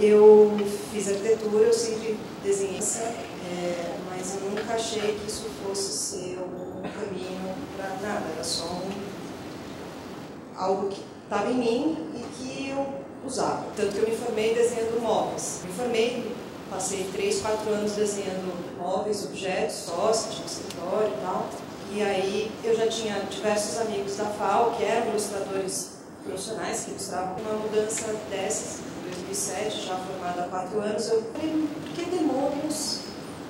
Eu fiz arquitetura, eu sempre desenhei, é, mas eu nunca achei que isso fosse ser um caminho para nada, era só um, algo que estava em mim e que eu usava. Tanto que eu me formei desenhando móveis. Me formei, passei 3, 4 anos desenhando móveis, objetos, sócios, de escritório e tal. E aí eu já tinha diversos amigos da FAO que eram ilustradores profissionais que ilustravam uma mudança dessas, 2007, já formada há quatro anos. Eu falei, por que demônios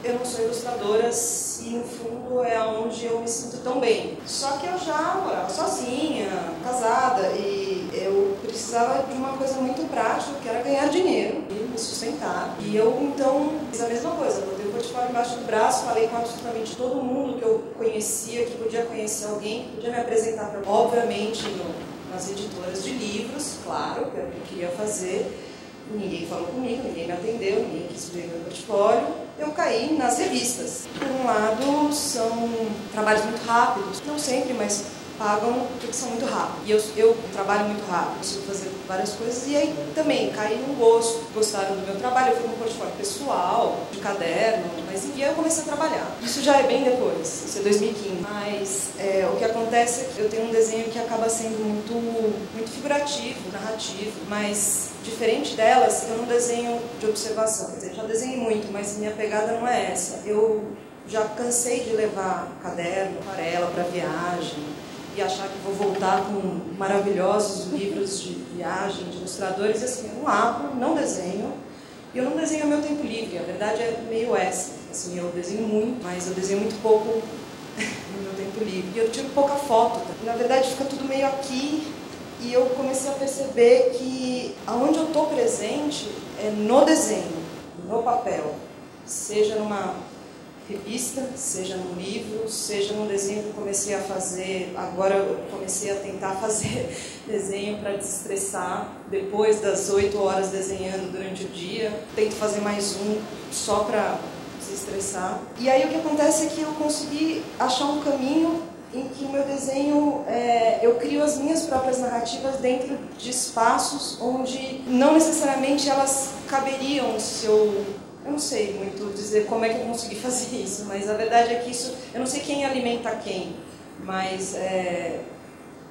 eu não sou ilustradora se no fundo é onde eu me sinto tão bem? Só que eu já morava sozinha, casada, e eu precisava de uma coisa muito prática, que era ganhar dinheiro e me sustentar. E eu então fiz a mesma coisa, botei o portfólio embaixo do braço, falei com absolutamente todo mundo que eu conhecia, que podia conhecer alguém, que podia me apresentar para obviamente no, nas editoras de livros, claro, que eu queria fazer. Ninguém falou comigo, ninguém me atendeu, ninguém quis ver meu portfólio. Eu caí nas revistas. Por um lado, são trabalhos muito rápidos, não sempre, mas pagam porque são muito rápidos. E eu, eu trabalho muito rápido, consigo fazer várias coisas. E aí também caí no gosto, gostaram do meu trabalho. Eu fui no portfólio pessoal, de caderno, mas enfim, eu comecei a trabalhar. Isso já é bem depois, isso é 2015. Mas é, o que acontece é que eu tenho um desenho que acaba sendo muito, muito figurativo, narrativo, mas diferente delas, eu não desenho de observação. Quer dizer, já desenhei muito, mas minha pegada não é essa. Eu já cansei de levar caderno, aquarela para viagem, e achar que vou voltar com maravilhosos livros de viagem, de ilustradores, assim, eu não abro, não desenho, e eu não desenho ao meu tempo livre, a verdade é meio essa, assim, eu desenho muito, mas eu desenho muito pouco no meu tempo livre, e eu tiro pouca foto, na verdade fica tudo meio aqui, e eu comecei a perceber que aonde eu estou presente é no desenho, no papel, seja numa revista, seja num livro, seja num desenho que eu comecei a fazer. Agora eu comecei a tentar fazer desenho para desestressar. Depois das oito horas desenhando durante o dia, tento fazer mais um só para desestressar. E aí o que acontece é que eu consegui achar um caminho em que o meu desenho, é, eu crio as minhas próprias narrativas dentro de espaços onde não necessariamente elas caberiam se eu eu não sei muito dizer como é que eu consegui fazer isso, mas a verdade é que isso, eu não sei quem alimenta quem, mas é,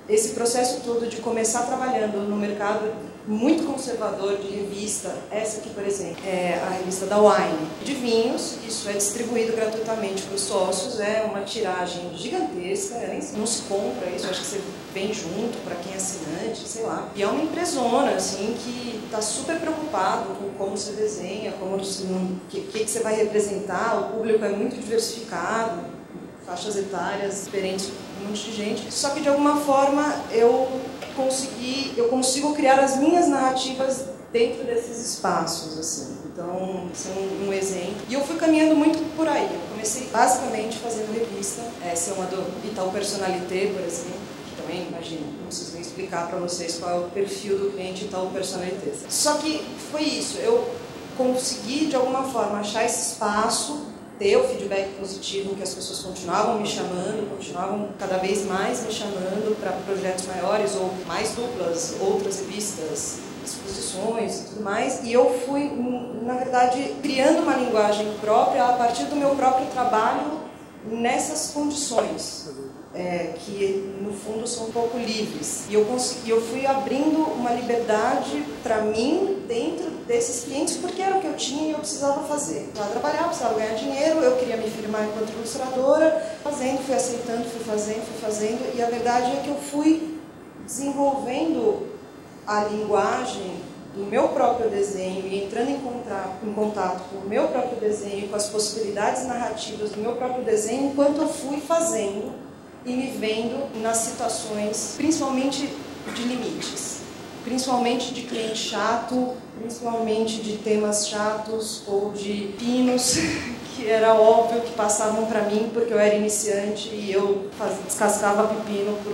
esse processo todo de começar trabalhando no mercado muito conservador de revista, essa aqui, por exemplo, é a revista da Wine, de vinhos, isso é distribuído gratuitamente para os sócios, é uma tiragem gigantesca, né? não se compra isso, acho que você vem junto para quem é assinante, sei lá. E é uma empresona, assim, que está super preocupado com como você desenha, como o que, que você vai representar, o público é muito diversificado, faixas etárias diferentes, um monte de gente. Só que de alguma forma eu consegui, eu consigo criar as minhas narrativas dentro desses espaços, assim. Então, isso é um, um, exemplo. E eu fui caminhando muito por aí. Eu comecei basicamente fazendo revista. É uma do Itaú Personalité, por exemplo, que também, não preciso nem explicar para vocês qual é o perfil do cliente Itaú Personalité. Só que foi isso, eu consegui de alguma forma achar esse espaço ter o feedback positivo que as pessoas continuavam me chamando, continuavam cada vez mais me chamando para projetos maiores ou mais duplas, outras revistas, exposições e tudo mais. E eu fui, na verdade, criando uma linguagem própria a partir do meu próprio trabalho nessas condições é, que no fundo são um pouco livres. E eu, consegui, eu fui abrindo uma liberdade para mim dentro desses clientes, porque era o que eu tinha e eu precisava fazer. Eu precisava trabalhar, precisava ganhar dinheiro, eu queria me firmar enquanto ilustradora, fazendo, fui aceitando, fui fazendo, fui fazendo, e a verdade é que eu fui desenvolvendo a linguagem do meu próprio desenho e entrando em contato, em contato com o meu próprio desenho, com as possibilidades narrativas do meu próprio desenho, enquanto eu fui fazendo e me vendo nas situações, principalmente de limites, principalmente de cliente chato, principalmente de temas chatos ou de pinos que era óbvio que passavam para mim porque eu era iniciante e eu descascava pepino por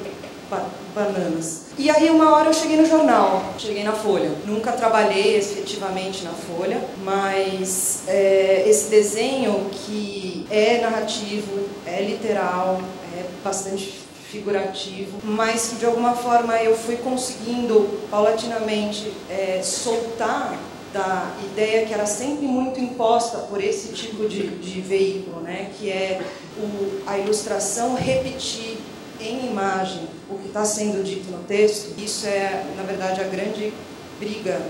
bananas. E aí uma hora eu cheguei no jornal, cheguei na Folha. Nunca trabalhei efetivamente na Folha, mas é, esse desenho que é narrativo, é literal, bastante figurativo, mas que de alguma forma eu fui conseguindo paulatinamente é, soltar da ideia que era sempre muito imposta por esse tipo de, de veículo, né? que é o, a ilustração repetir em imagem o que está sendo dito no texto. Isso é, na verdade, a grande briga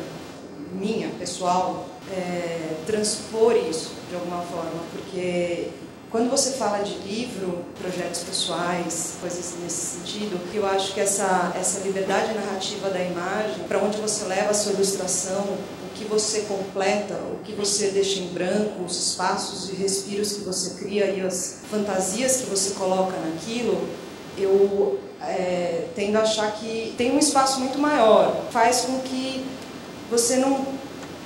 minha, pessoal, é, transpor isso de alguma forma, porque quando você fala de livro, projetos pessoais, coisas nesse sentido, eu acho que essa, essa liberdade narrativa da imagem, para onde você leva a sua ilustração, o que você completa, o que você deixa em branco, os espaços e respiros que você cria e as fantasias que você coloca naquilo, eu é, tendo a achar que tem um espaço muito maior, faz com que você não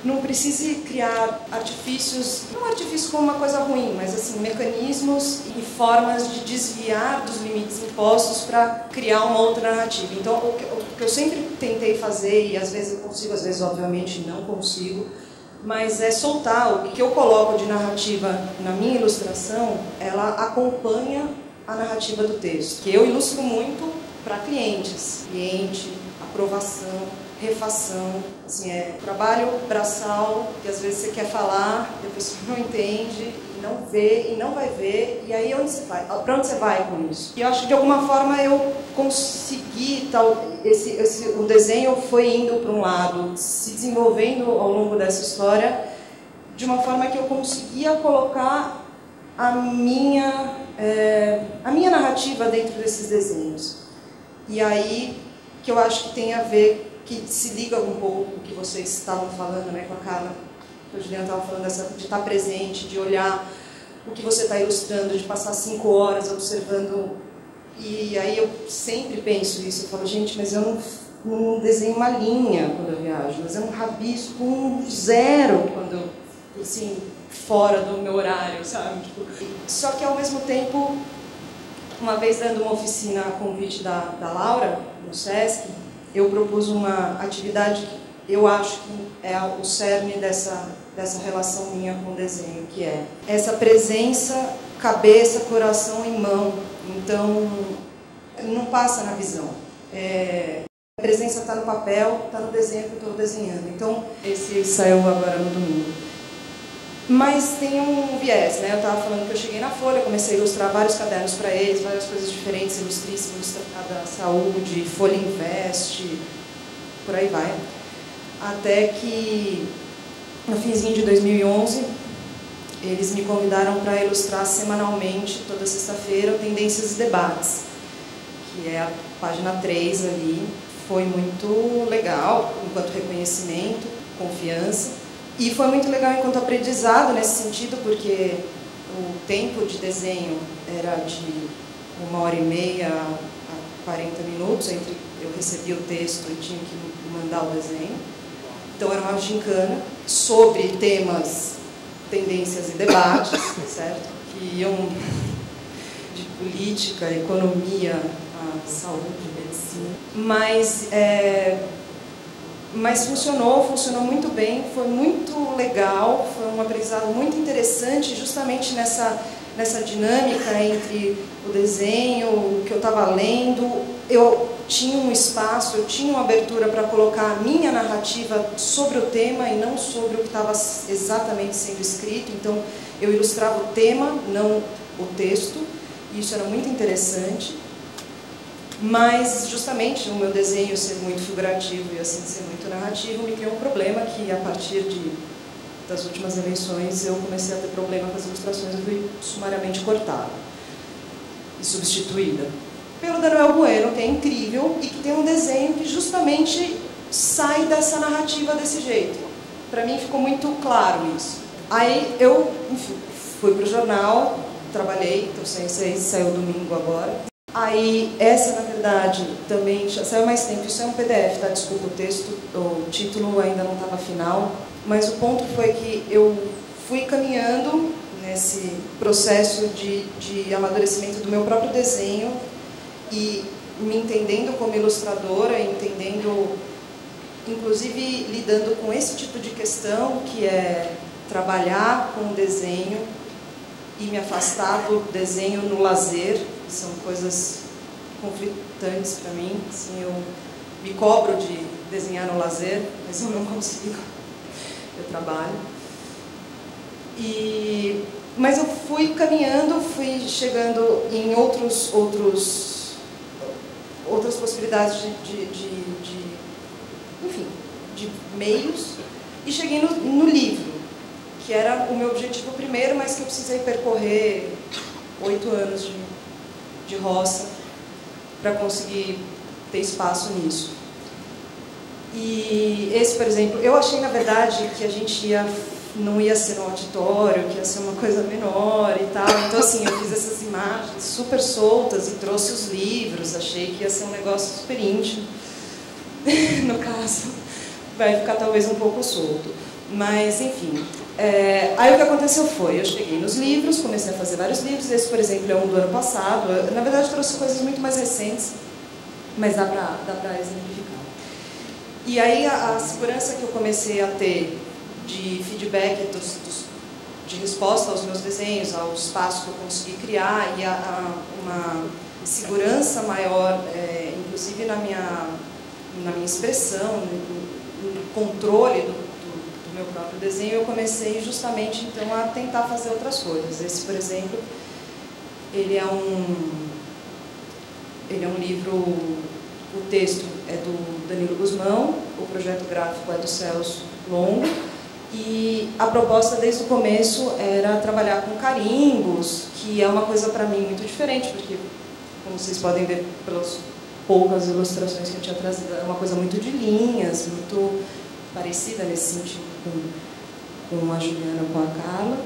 não precise criar artifícios, não artifício como uma coisa ruim, mas assim, mecanismos e formas de desviar dos limites impostos para criar uma outra narrativa. Então, o que, o que eu sempre tentei fazer, e às vezes eu consigo, às vezes obviamente não consigo, mas é soltar o que eu coloco de narrativa na minha ilustração, ela acompanha a narrativa do texto. Que eu ilustro muito para clientes, cliente, aprovação, refação, assim, é trabalho braçal, que às vezes você quer falar, e a pessoa não entende, e não vê, e não vai ver, e aí onde você vai? Para onde você vai com isso? E eu acho que de alguma forma eu consegui, tal, esse, esse, o desenho foi indo para um lado, se desenvolvendo ao longo dessa história, de uma forma que eu conseguia colocar a minha, é, a minha narrativa dentro desses desenhos. E aí que eu acho que tem a ver que se liga um pouco com o que vocês estavam falando né, com a Carla, que a Juliana estava falando, dessa, de estar presente, de olhar o que você está ilustrando, de passar cinco horas observando. E aí eu sempre penso isso, eu falo, gente, mas eu não, não desenho uma linha quando eu viajo, mas eu não rabisco um zero quando eu, assim, fora do meu horário, sabe? Tipo, só que ao mesmo tempo, uma vez dando uma oficina a convite da, da Laura, no SESC, eu propus uma atividade que eu acho que é o cerne dessa, dessa relação minha com o desenho, que é essa presença, cabeça, coração e mão. Então, não passa na visão. É, a presença está no papel, está no desenho que eu estou desenhando. Então, esse saiu agora no domingo. Mas tem um viés, né? Eu estava falando que eu cheguei na Folha, comecei a ilustrar vários cadernos para eles, várias coisas diferentes, ilustríssimo, da saúde, Folha Invest, por aí vai. Até que, no finzinho de 2011, eles me convidaram para ilustrar semanalmente, toda sexta-feira, Tendências e Debates, que é a página 3 ali. Foi muito legal, enquanto reconhecimento, confiança. E foi muito legal enquanto aprendizado nesse sentido, porque o tempo de desenho era de uma hora e meia a 40 minutos, entre eu recebia o texto e tinha que mandar o desenho. Então era uma gincana sobre temas, tendências e debates, certo? Que iam de política, economia, saúde, medicina. Mas é, mas funcionou, funcionou muito bem, foi muito legal, foi um aprendizado muito interessante, justamente nessa, nessa dinâmica entre o desenho, o que eu estava lendo. Eu tinha um espaço, eu tinha uma abertura para colocar a minha narrativa sobre o tema e não sobre o que estava exatamente sendo escrito. Então, eu ilustrava o tema, não o texto, e isso era muito interessante. Mas, justamente, o meu desenho ser muito figurativo e assim ser muito narrativo me criou um problema que, a partir de, das últimas eleições, eu comecei a ter problema com as ilustrações e fui sumariamente cortada e substituída pelo Daniel Bueno, que é incrível e que tem um desenho que justamente sai dessa narrativa desse jeito. Para mim ficou muito claro isso. Aí eu, enfim, fui para o jornal, trabalhei, então saiu domingo agora. Aí, essa, na verdade, também já saiu mais tempo. Isso é um PDF, tá? Desculpa o texto, o título ainda não estava final. Mas o ponto foi que eu fui caminhando nesse processo de, de amadurecimento do meu próprio desenho e me entendendo como ilustradora, entendendo, inclusive lidando com esse tipo de questão, que é trabalhar com o desenho e me afastar do desenho no lazer, são coisas conflitantes para mim. Assim, eu me cobro de desenhar no lazer, mas eu não consigo. eu trabalho. E, mas eu fui caminhando, fui chegando em outros, outros, outras possibilidades de, de, de, de enfim, de meios e cheguei no, no livro, que era o meu objetivo primeiro, mas que eu precisei percorrer oito anos de, de roça para conseguir ter espaço nisso. E esse, por exemplo, eu achei na verdade que a gente ia não ia ser um auditório, que ia ser uma coisa menor e tal. Então, assim, eu fiz essas imagens super soltas e trouxe os livros. Achei que ia ser um negócio super íntimo. no caso, vai ficar talvez um pouco solto. Mas, enfim. É, aí o que aconteceu foi, eu cheguei nos livros, comecei a fazer vários livros. Esse, por exemplo, é um do ano passado. Eu, na verdade, trouxe coisas muito mais recentes, mas dá para dá exemplificar. E aí a, a segurança que eu comecei a ter de feedback, dos, dos, de resposta aos meus desenhos, ao espaço que eu consegui criar e a, a uma segurança maior, é, inclusive na minha, na minha expressão, no, no controle do, meu próprio desenho, eu comecei justamente então a tentar fazer outras coisas. Esse, por exemplo, ele é um, ele é um livro, o texto é do Danilo Guzmão, o projeto gráfico é do Celso Longo, e a proposta desde o começo era trabalhar com carimbos, que é uma coisa para mim muito diferente, porque, como vocês podem ver pelas poucas ilustrações que eu tinha trazido, é uma coisa muito de linhas, muito parecida nesse sentido com, com a Juliana, com a Carla.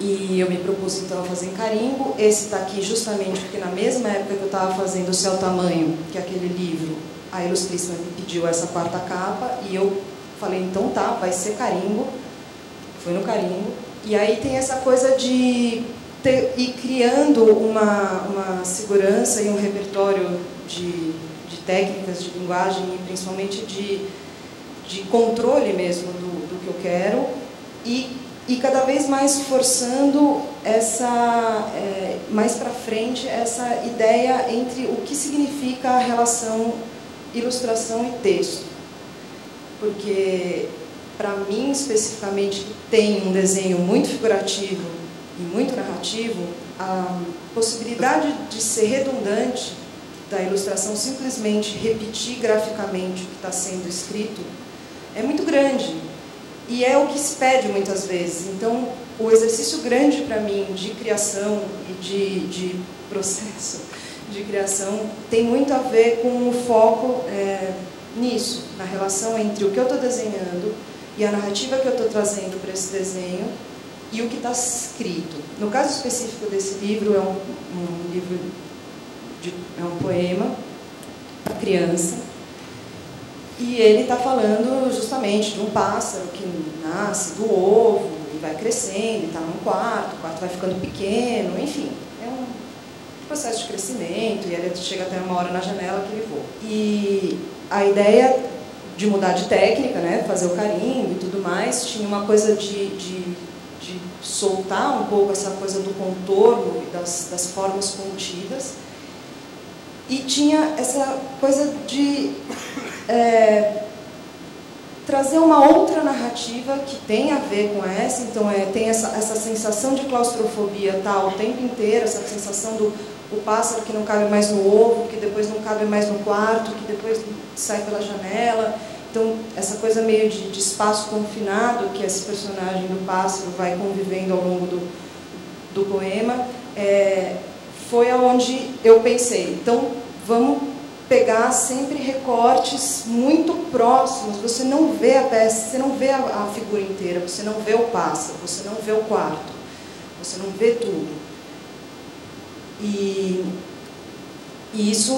E eu me propus então a fazer em carimbo. Esse está aqui justamente porque na mesma época que eu estava fazendo O Céu Tamanho, que é aquele livro, a ilustríssima me pediu essa quarta capa e eu Falei, então tá, vai ser carimbo. Fui no carimbo. E aí tem essa coisa de ter, ir criando uma, uma segurança e um repertório de, de técnicas de linguagem e principalmente de, de controle mesmo do, do que eu quero e, e cada vez mais forçando essa é, mais para frente essa ideia entre o que significa a relação ilustração e texto. Porque para mim especificamente que tem um desenho muito figurativo e muito narrativo, a possibilidade de ser redundante da ilustração simplesmente repetir graficamente o que está sendo escrito é muito grande e é o que se pede muitas vezes. Então, o exercício grande para mim de criação e de, de processo de criação tem muito a ver com o foco é, nisso, na relação entre o que eu estou desenhando e a narrativa que eu estou trazendo para esse desenho e o que está escrito. No caso específico desse livro, é um, um livro, de, é um poema para criança, e ele está falando justamente de um pássaro que nasce do ovo e vai crescendo, está num quarto, o quarto vai ficando pequeno, enfim, é um processo de crescimento, e ele chega até uma hora na janela que ele voa. E a ideia de mudar de técnica, né, fazer o carimbo e tudo mais, tinha uma coisa de, de, de soltar um pouco essa coisa do contorno e das, das formas contidas, e tinha essa coisa de é, trazer uma outra narrativa que tem a ver com essa, então é, tem essa, essa sensação de claustrofobia tal o tempo inteiro, essa sensação do o pássaro que não cabe mais no ovo, que depois não cabe mais no quarto, que depois sai pela janela. Então, essa coisa meio de, de espaço confinado que esse personagem do pássaro vai convivendo ao longo do, do poema, é, foi aonde eu pensei. Então, vamos pegar sempre recortes muito próximos. Você não vê a peça, você não vê a, a figura inteira, você não vê o pássaro, você não vê o quarto, você não vê tudo. E, e isso,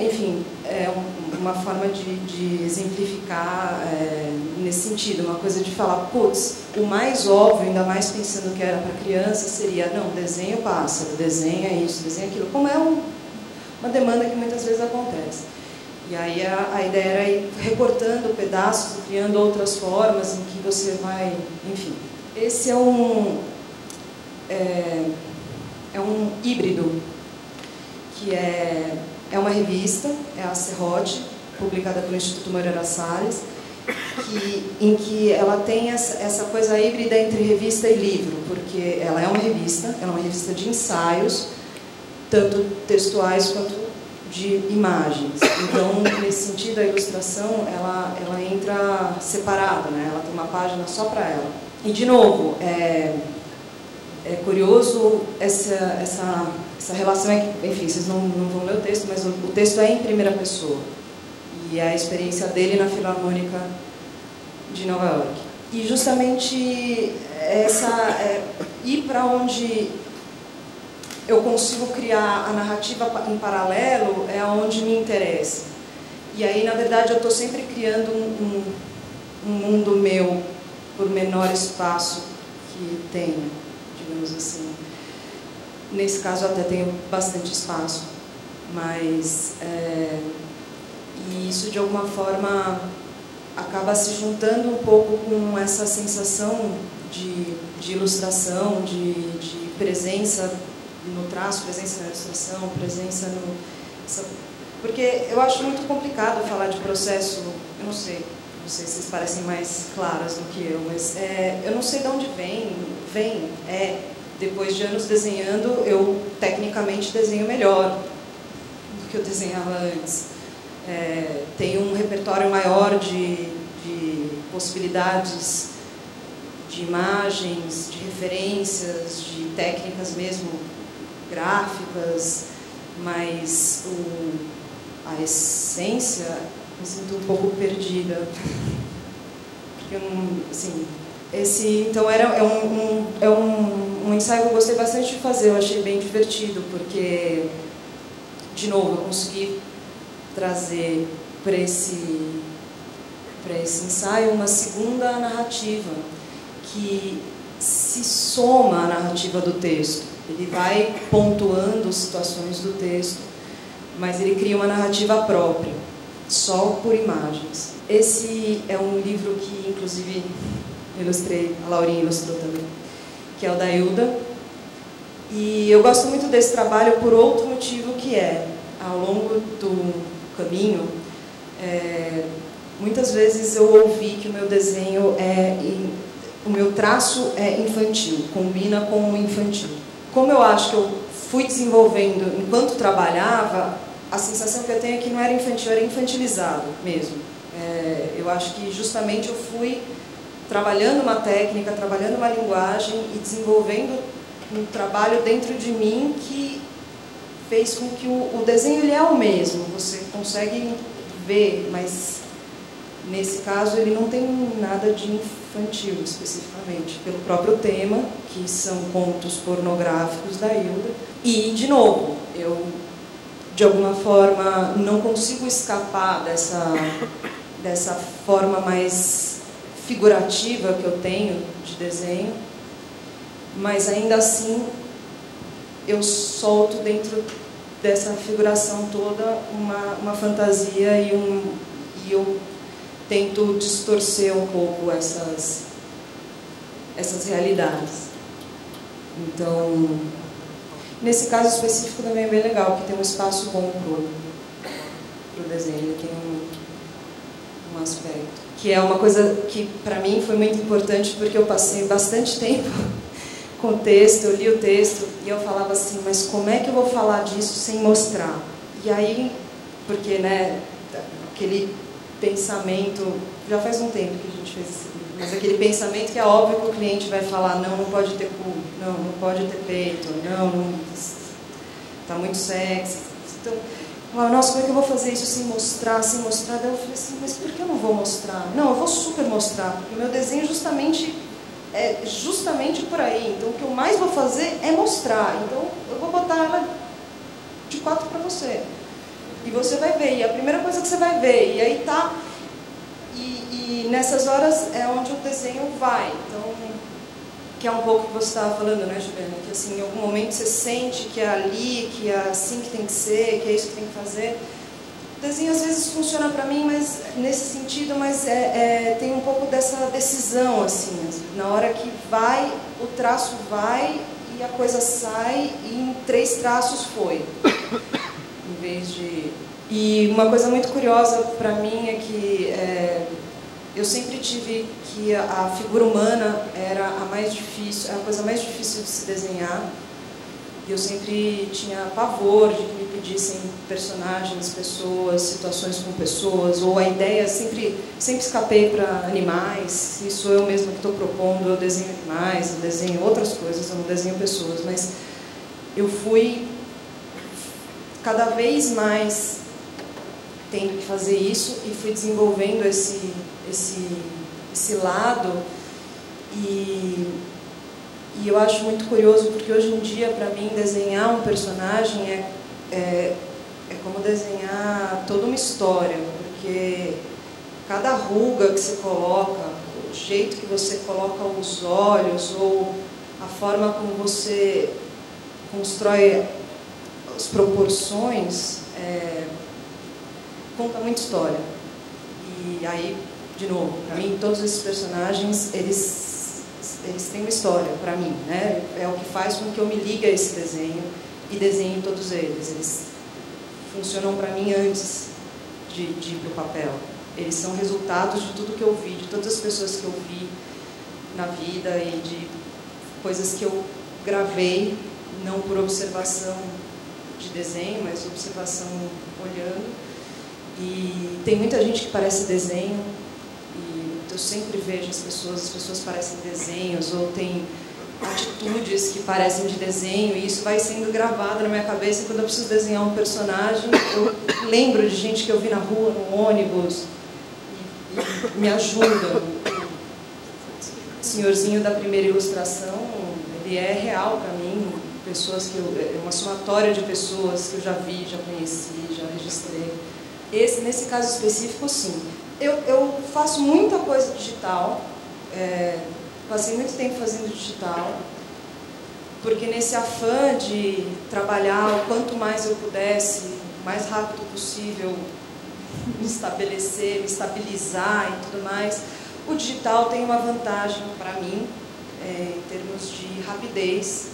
enfim, é uma forma de, de exemplificar é, nesse sentido, uma coisa de falar, putz, o mais óbvio, ainda mais pensando que era para criança, seria, não, desenha o pássaro, desenha isso, desenha aquilo, como é um, uma demanda que muitas vezes acontece. E aí a, a ideia era ir recortando pedaços, criando outras formas em que você vai, enfim. Esse é um... É, é um híbrido, que é, é uma revista, é a Serrote, publicada pelo Instituto Moreira Salles, que, em que ela tem essa, essa coisa híbrida entre revista e livro, porque ela é uma revista, ela é uma revista de ensaios, tanto textuais quanto de imagens. Então, nesse sentido, a ilustração ela, ela entra separada, né? ela tem uma página só para ela. E, de novo, é, é curioso essa, essa, essa relação, é que, enfim, vocês não, não vão ler o texto, mas o, o texto é em primeira pessoa. E é a experiência dele na Filarmônica de Nova York. E justamente essa é, ir para onde eu consigo criar a narrativa em paralelo é onde me interessa. E aí, na verdade, eu estou sempre criando um, um, um, mundo meu por menor espaço que tenha, digamos assim. Nesse caso, até tenho bastante espaço, mas é, e isso de alguma forma acaba se juntando um pouco com essa sensação de, de ilustração, de, de presença no traço, presença na ilustração, presença no. Porque eu acho muito complicado falar de processo, eu não sei, não sei se vocês parecem mais claras do que eu, mas é, eu não sei de onde vem, vem, é, depois de anos desenhando, eu tecnicamente desenho melhor do que eu desenhava antes é, tem um repertório maior de, de possibilidades de imagens, de referências, de técnicas mesmo gráficas, mas o, a essência me sinto um pouco perdida. Porque eu não, assim, esse, então era é um, um, é um, um ensaio que eu gostei bastante de fazer, eu achei bem divertido, porque, de novo, eu consegui trazer para esse, para esse ensaio uma segunda narrativa que se soma à narrativa do texto. Ele vai pontuando situações do texto, mas ele cria uma narrativa própria, só por imagens. Esse é um livro que, inclusive, ilustrei, a Laurinha ilustrou também, que é o da Hilda. E eu gosto muito desse trabalho por outro motivo que é, ao longo do caminho, é, muitas vezes eu ouvi que o meu desenho é, o meu traço é infantil, combina com o infantil. Como eu acho que eu fui desenvolvendo enquanto trabalhava, a sensação que eu tenho é que não era infantil, era infantilizado mesmo. É, eu acho que justamente eu fui trabalhando uma técnica, trabalhando uma linguagem e desenvolvendo um trabalho dentro de mim que fez com que o, o desenho ele é o mesmo, você consegue ver, mas nesse caso ele não tem nada de infantil especificamente, pelo próprio tema, que são contos pornográficos da Hilda. E, de novo, eu de alguma forma não consigo escapar dessa, dessa forma mais figurativa que eu tenho de desenho, mas ainda assim eu solto dentro dessa figuração toda uma, uma fantasia e, um, e eu tento distorcer um pouco essas, essas realidades. Então, nesse caso específico também é bem legal, porque tem um espaço bom para o desenho, ele tem um, um aspecto. Que é uma coisa que para mim foi muito importante, porque eu passei bastante tempo com o texto, eu li o texto e eu falava assim, mas como é que eu vou falar disso sem mostrar? E aí, porque, né, aquele pensamento, já faz um tempo que a gente fez livro, mas aquele pensamento que é óbvio que o cliente vai falar, não, não pode ter cu, não, não pode ter peito, não, não tá muito sexy. Então, nossa, como é que eu vou fazer isso sem mostrar, sem mostrar? Daí eu falei assim, mas por que eu não vou mostrar? Não, eu vou super mostrar, porque o meu desenho justamente é justamente por aí. Então, o que eu mais vou fazer é mostrar. Então, eu vou botar ela de quatro para você. E você vai ver. E a primeira coisa que você vai ver. E aí tá. E, e nessas horas é onde o desenho vai. Então, que é um pouco o que você estava falando, né, Juliana? Que assim, em algum momento você sente que é ali, que é assim que tem que ser, que é isso que tem que fazer. O desenho às vezes funciona para mim, mas nesse sentido, mas é, é, tem um pouco dessa decisão assim, na hora que vai, o traço vai e a coisa sai e em três traços foi, em vez de e uma coisa muito curiosa para mim é que é, eu sempre tive que a, figura humana era a mais difícil, a coisa mais difícil de se desenhar. E eu sempre tinha pavor de que me pedissem personagens, pessoas, situações com pessoas, ou a ideia, sempre, sempre escapei para animais. Sou eu mesma que estou propondo, eu desenho animais, eu desenho outras coisas, eu não desenho pessoas. Mas eu fui cada vez mais tendo que fazer isso e fui desenvolvendo esse, esse, esse lado. E, e eu acho muito curioso porque hoje em dia, para mim, desenhar um personagem é, é, é como desenhar toda uma história, porque cada ruga que você coloca, o jeito que você coloca os olhos ou a forma como você constrói as proporções, é, conta muita história. E aí, de novo, para mim, todos esses personagens, eles, eles têm uma história, para mim. Né? É o que faz com que eu me ligue a esse desenho e desenhe todos eles. Eles funcionam para mim antes de, de ir para o papel. Eles são resultados de tudo que eu vi, de todas as pessoas que eu vi na vida e de coisas que eu gravei, não por observação de desenho, mas observação olhando. E tem muita gente que parece desenho, eu sempre vejo as pessoas, as pessoas parecem desenhos, ou tem atitudes que parecem de desenho, e isso vai sendo gravado na minha cabeça. E quando eu preciso desenhar um personagem, eu lembro de gente que eu vi na rua, no ônibus, e, e me ajuda. O senhorzinho da primeira ilustração, ele é real para mim, pessoas que eu, é uma somatória de pessoas que eu já vi, já conheci, já registrei. Esse, nesse caso específico, sim. Eu, eu faço muita coisa digital, é, passei muito tempo fazendo digital, porque nesse afã de trabalhar o quanto mais eu pudesse, o mais rápido possível, me estabelecer, me estabilizar e tudo mais, o digital tem uma vantagem para mim, é, em termos de rapidez,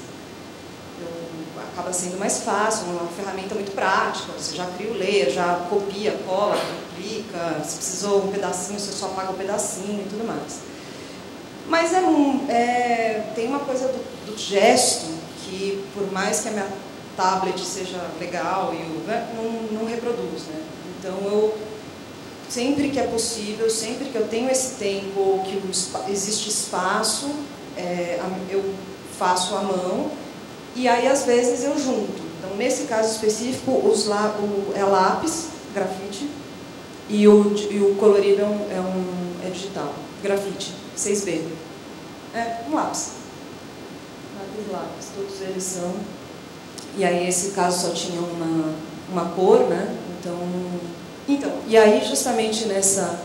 acaba sendo mais fácil, uma ferramenta muito prática, você já cria o layer, já copia, cola, clica, se precisou um pedacinho, você só apaga o um pedacinho e tudo mais. Mas é, é tem uma coisa do, do, gesto que, por mais que a minha tablet seja legal, e né, não, não reproduz. Né? Então, eu, sempre que é possível, sempre que eu tenho esse tempo, que existe espaço, é, eu faço à mão e aí, às vezes, eu junto. Então, nesse caso específico, os lá, o, é lápis, grafite, e o, e o colorido é, um, é, um, é digital, grafite, 6B. É um lápis. Lápis, lápis, todos eles são. E aí, esse caso só tinha uma, uma cor, né? Então, então, e aí, justamente nessa,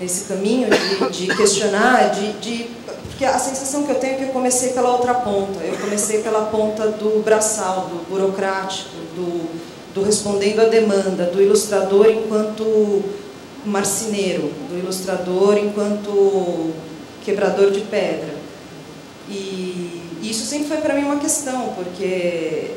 nesse caminho de, de questionar, de, de porque a sensação que eu tenho é que eu comecei pela outra ponta. Eu comecei pela ponta do braçal, do burocrático, do, do respondendo à demanda, do ilustrador enquanto marceneiro, do ilustrador enquanto quebrador de pedra. E isso sempre foi para mim uma questão, porque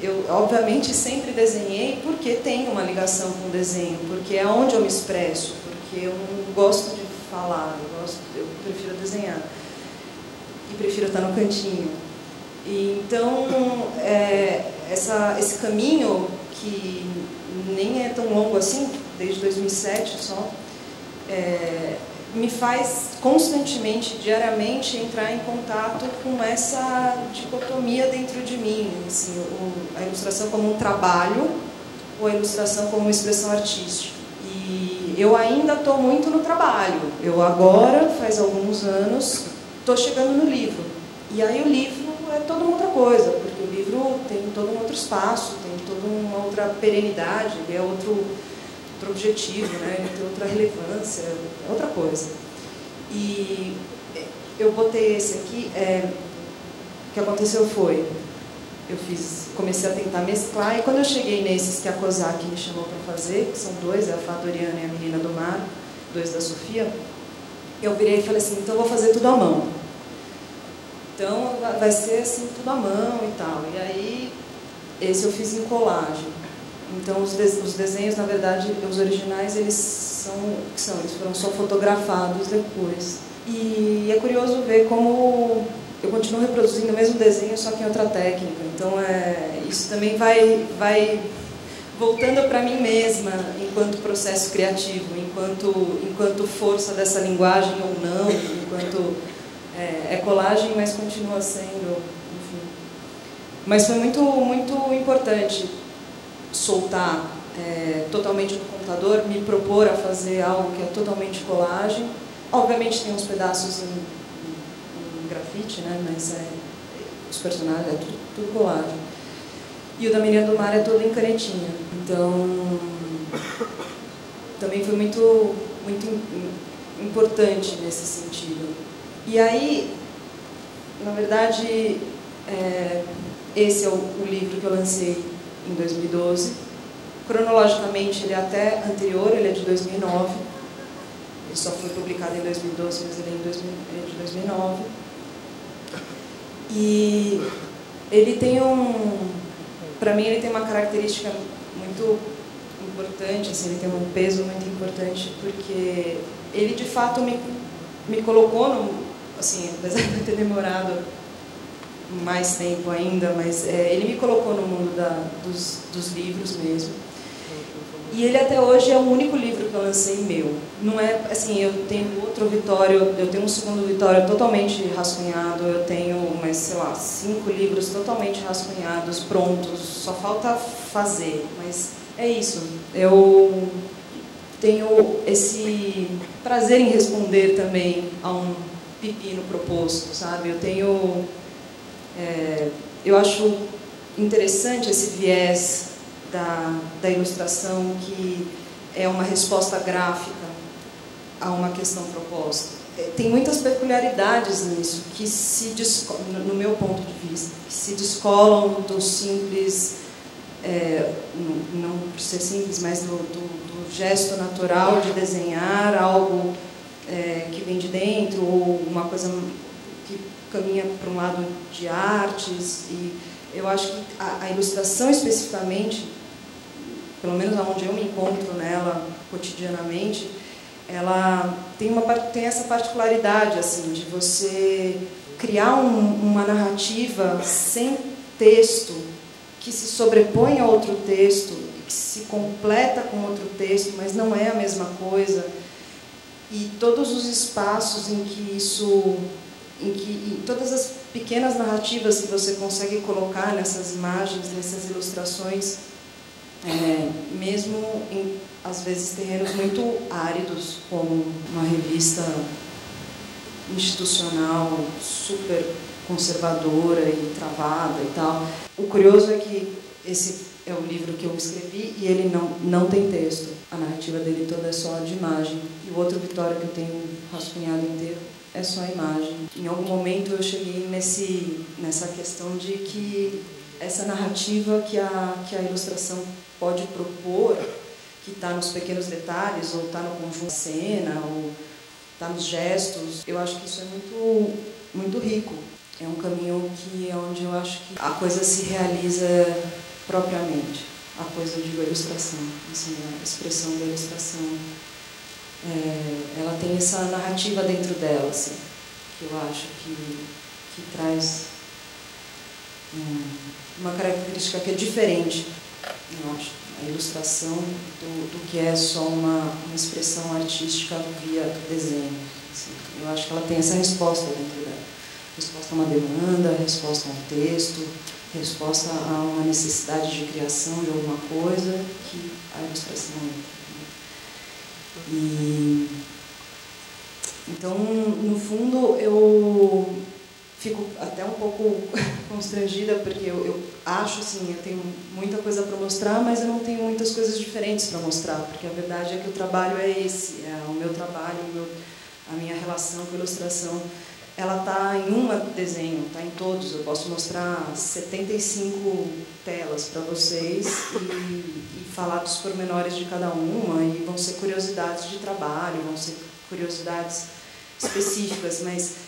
eu obviamente sempre desenhei porque tem uma ligação com o desenho, porque é onde eu me expresso, porque eu não gosto de falar, eu, gosto, eu prefiro desenhar. E prefiro estar no cantinho. E, então, é, essa, esse caminho, que nem é tão longo assim, desde 2007 só, é, me faz constantemente, diariamente, entrar em contato com essa dicotomia dentro de mim. Assim, o, a ilustração como um trabalho ou a ilustração como uma expressão artística. Eu ainda estou muito no trabalho. Eu agora, faz alguns anos, estou chegando no livro. E aí o livro é toda uma outra coisa, porque o livro tem todo um outro espaço, tem toda uma outra perenidade, é outro, outro objetivo, né? ele tem outra relevância, é outra coisa. E eu botei esse aqui, é, o que aconteceu foi, eu fiz, comecei a tentar mesclar, e quando eu cheguei nesses que a COSAC me chamou para fazer, que são dois, a Fadoriana e a Menina do Mar, dois da Sofia, eu virei e falei assim, então eu vou fazer tudo à mão. Então vai ser assim, tudo à mão e tal. E aí, esse eu fiz em colagem. Então os, de, os desenhos, na verdade, os originais, eles são são, eles foram só fotografados depois. E é curioso ver como eu continuo reproduzindo o mesmo desenho, só que em outra técnica. Então, é, isso também vai, vai voltando para mim mesma, enquanto processo criativo, enquanto, enquanto força dessa linguagem ou não, enquanto é, é colagem, mas continua sendo, enfim. Mas foi muito, muito importante soltar é, totalmente no computador, me propor a fazer algo que é totalmente colagem. Obviamente tem uns pedaços em grafite, né? mas é, os personagens é tudo, tudo colagem. E o da Miriam do Mar é todo em canetinha. Então, também foi muito, muito importante nesse sentido. E aí, na verdade, é, esse é o, o livro que eu lancei em 2012. Cronologicamente, ele é até anterior, ele é de 2009. Ele só foi publicado em 2012, mas ele é, em 2000, ele é de 2009. E ele tem um... Para mim, ele tem uma característica muito importante, assim, ele tem um peso muito importante, porque ele, de fato, me, me colocou no... Assim, apesar de ter demorado mais tempo ainda, mas é, ele me colocou no mundo da, dos, dos livros mesmo. E ele até hoje é o único livro que eu lancei meu. Não é assim, eu tenho outro Vitório, eu tenho um segundo Vitório totalmente rascunhado, eu tenho, mas sei lá, cinco livros totalmente rascunhados, prontos, só falta fazer. Mas é isso. Eu tenho esse prazer em responder também a um pepino proposto, sabe? Eu tenho é, eu acho interessante esse viés da, da ilustração que é uma resposta gráfica a uma questão proposta. É, tem muitas peculiaridades nisso que se no meu ponto de vista, que se descolam do simples, é, não por ser simples, mas do, do, do gesto natural de desenhar algo é, que vem de dentro ou uma coisa que caminha para um lado de artes e eu acho que a, a ilustração especificamente, pelo menos aonde eu me encontro nela cotidianamente, ela tem, uma, tem essa particularidade assim de você criar um, uma narrativa sem texto que se sobrepõe a outro texto que se completa com outro texto, mas não é a mesma coisa. E todos os espaços em que isso em que em todas as pequenas narrativas que você consegue colocar nessas imagens, nessas ilustrações, é, mesmo em, às vezes, terrenos muito áridos, como uma revista institucional super conservadora e travada e tal. O curioso é que esse é o livro que eu escrevi e ele não, não tem texto. A narrativa dele toda é só de imagem. E o outro Vitória que eu tenho rascunhado inteiro é só a imagem. Em algum momento eu cheguei nesse, nessa questão de que essa narrativa que a, que a ilustração pode propor, que está nos pequenos detalhes, ou está no conjunto da cena, ou está nos gestos, eu acho que isso é muito, muito rico. É um caminho que é onde eu acho que a coisa se realiza propriamente. A coisa, eu digo, a ilustração, assim, a expressão da ilustração é, ela tem essa narrativa dentro dela, assim, que eu acho que, que traz uma característica que é diferente, eu acho, a ilustração do, do que é só uma, uma expressão artística via desenho. Assim. Eu acho que ela tem essa resposta dentro dela. Resposta a uma demanda, resposta a um texto, resposta a uma necessidade de criação de alguma coisa que a ilustração e, então, no fundo, eu fico até um pouco constrangida, porque eu, eu acho assim, eu tenho muita coisa para mostrar, mas eu não tenho muitas coisas diferentes para mostrar, porque a verdade é que o trabalho é esse, é o meu trabalho, o meu, a minha relação com a ilustração ela está em um desenho, está em todos. Eu posso mostrar 75 telas para vocês e, e, falar dos pormenores de cada uma, e vão ser curiosidades de trabalho, vão ser curiosidades específicas, mas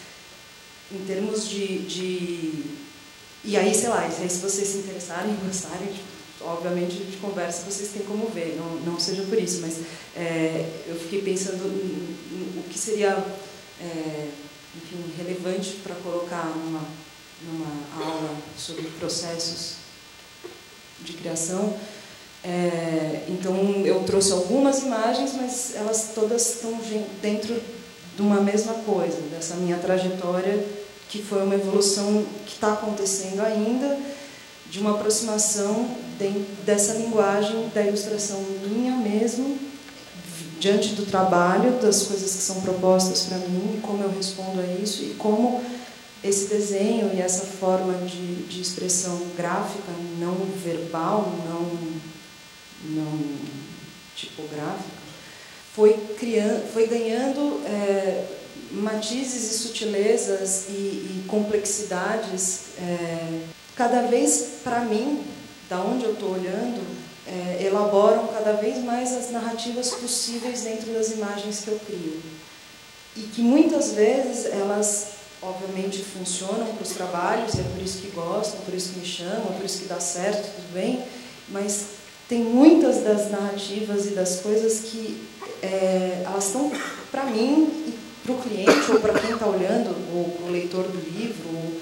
em termos de. de... E aí, sei lá, se vocês se interessarem, gostarem, tipo, obviamente gente conversa, vocês têm como ver, não, não seja por isso, mas é, eu fiquei pensando o que seria é, enfim, relevante para colocar numa, numa aula sobre processos de criação. É, então eu trouxe algumas imagens, mas elas todas estão dentro de uma mesma coisa, dessa minha trajetória, que foi uma evolução que está acontecendo ainda, de uma aproximação de, dessa linguagem da ilustração minha mesmo, diante do trabalho, das coisas que são propostas para mim, como eu respondo a isso e como esse desenho e essa forma de, de expressão gráfica, não verbal, não, não tipográfica, foi, criando, foi ganhando é, matizes e sutilezas e, e complexidades é, cada vez para mim, da onde eu estou olhando, é, elaboram cada vez mais as narrativas possíveis dentro das imagens que eu crio. E que muitas vezes elas, obviamente, funcionam para os trabalhos, e é por isso que gostam, por isso que me chamam, por isso que dá certo, tudo bem, mas tem muitas das narrativas e das coisas que é, elas estão para mim e para o cliente, ou para quem está olhando, ou para o leitor do livro,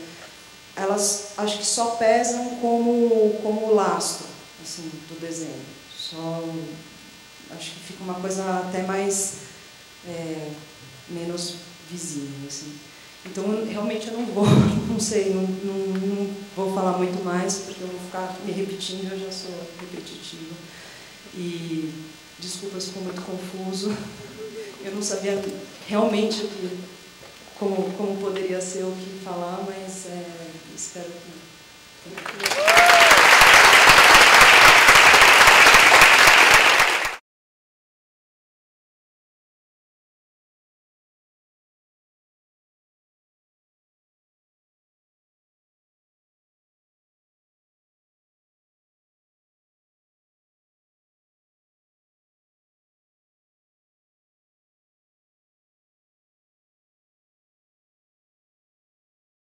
elas acho que só pesam como, como lastro assim, do desenho. Só acho que fica uma coisa até mais é, menos visível. Assim. Então realmente eu não vou, não sei, não, não, não, vou falar muito mais porque eu vou ficar me repetindo, eu já sou repetitiva. E desculpa ficou muito confuso. Eu não sabia realmente que, como, como poderia ser o que falar, mas é, espero que.